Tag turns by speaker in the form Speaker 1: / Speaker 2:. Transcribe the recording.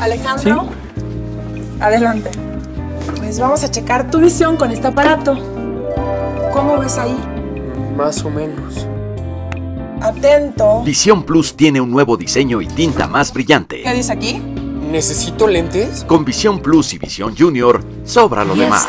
Speaker 1: Alejandro, adelante. Pues vamos a checar tu visión con este aparato. ¿Cómo ves ahí?
Speaker 2: Más o menos.
Speaker 1: Atento.
Speaker 3: Visión Plus tiene un nuevo diseño y tinta más brillante.
Speaker 1: ¿Qué dice aquí?
Speaker 2: ¿Necesito lentes?
Speaker 3: Con Visión Plus y Visión Junior, sobra lo demás.